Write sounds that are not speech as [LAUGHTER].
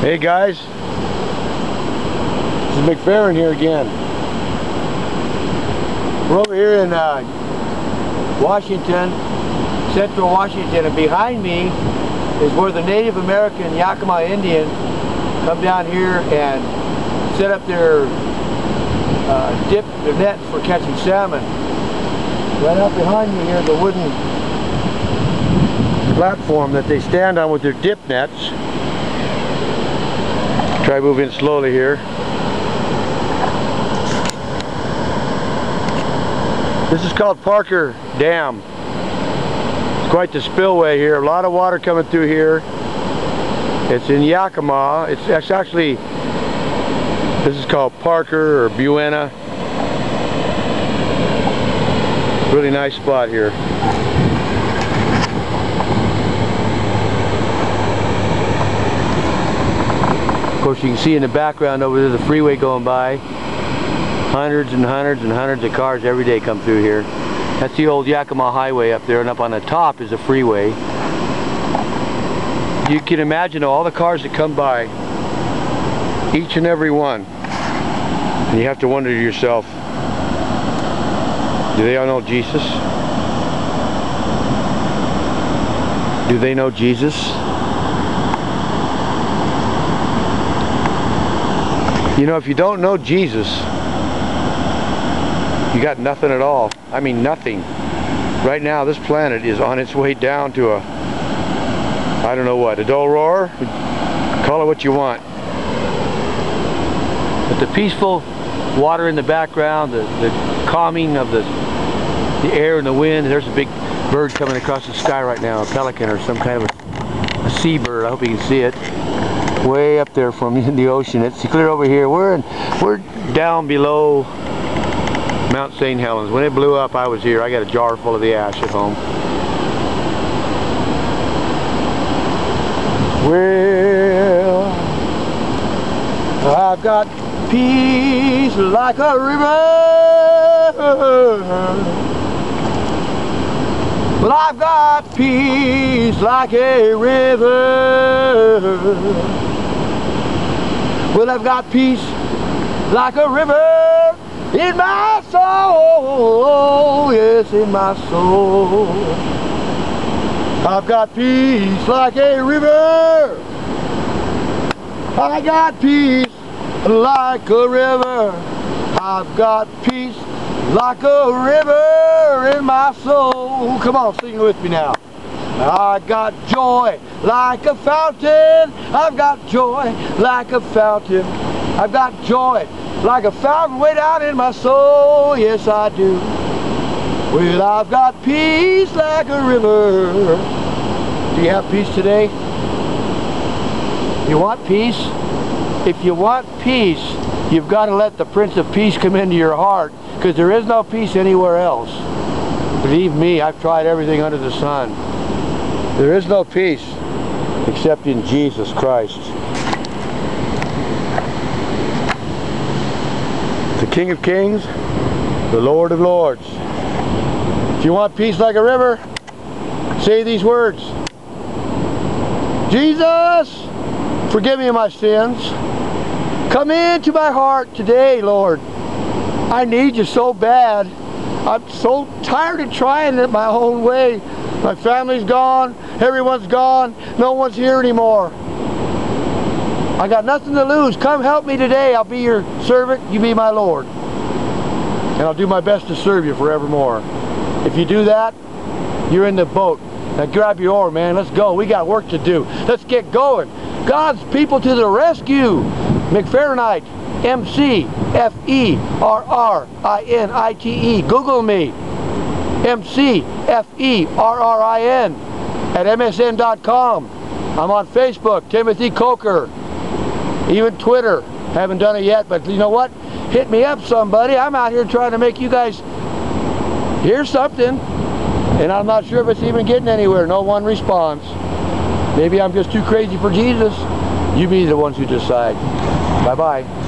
Hey guys, this is McFerrin here again. We're over here in uh, Washington, central Washington, and behind me is where the Native American Yakima Indian come down here and set up their uh, dip, their nets for catching salmon. Right out behind me here a wooden platform that they stand on with their dip nets. Try moving slowly here. This is called Parker Dam. It's quite the spillway here. A lot of water coming through here. It's in Yakima. It's, it's actually, this is called Parker or Buena. Really nice spot here. Course, you can see in the background over there the freeway going by. Hundreds and hundreds and hundreds of cars every day come through here. That's the old Yakima Highway up there, and up on the top is a freeway. You can imagine all the cars that come by, each and every one. And you have to wonder to yourself, do they all know Jesus? Do they know Jesus? You know, if you don't know Jesus, you got nothing at all. I mean, nothing. Right now, this planet is on its way down to a, I don't know what, a dull roar? Call it what you want. But the peaceful water in the background, the, the calming of the, the air and the wind, there's a big bird coming across the sky right now, a pelican or some kind of a, a seabird. I hope you can see it way up there from [LAUGHS] the ocean. It's clear over here. We're in, we're down below Mount St. Helens. When it blew up, I was here. I got a jar full of the ash at home. Well, I've got peace like a river. Well, I've got peace like a river. Well, I've got peace like a river in my soul. Yes, in my soul. I've got peace like a river. I got peace like a river. I've got peace like a river in my soul. Come on, sing it with me now. I got joy like a fountain. I've got joy like a fountain. I've got joy like a fountain way down in my soul. Yes, I do. Well, I've got peace like a river. Do you have peace today? You want peace? If you want peace, you've got to let the Prince of Peace come into your heart because there is no peace anywhere else. Believe me, I've tried everything under the sun. There is no peace except in Jesus Christ. The King of Kings, the Lord of Lords. If you want peace like a river, say these words. Jesus, forgive me my sins. Come into my heart today, Lord. I need you so bad. I'm so tired of trying it my own way. My family's gone. Everyone's gone. No one's here anymore. I got nothing to lose. Come help me today. I'll be your servant. You be my Lord. And I'll do my best to serve you forevermore. If you do that, you're in the boat. Now grab your oar, man. Let's go. We got work to do. Let's get going. God's people to the rescue. McFerrinite. M-C-F-E-R-R-I-N-I-T-E. Google me. M-C-F-E-R-R-I-N at msn.com. I'm on Facebook, Timothy Coker. Even Twitter. Haven't done it yet, but you know what? Hit me up, somebody. I'm out here trying to make you guys hear something. And I'm not sure if it's even getting anywhere. No one responds. Maybe I'm just too crazy for Jesus. You be the ones who decide. Bye-bye.